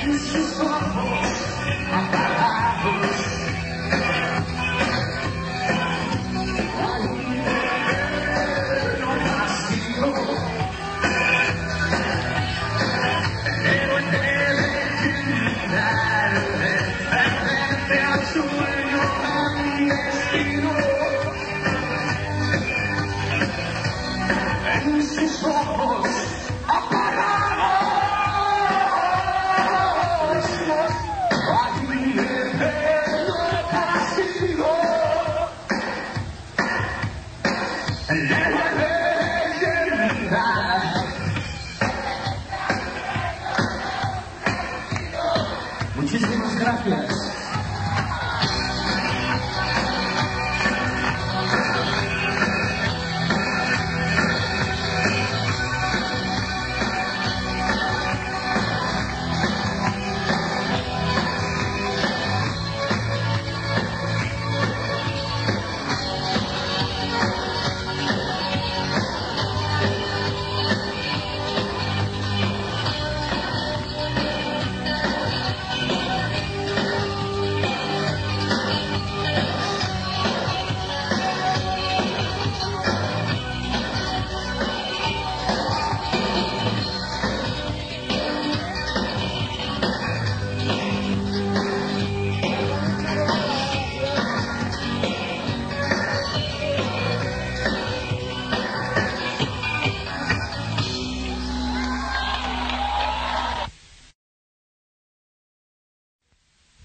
kiss you for more. Yeah.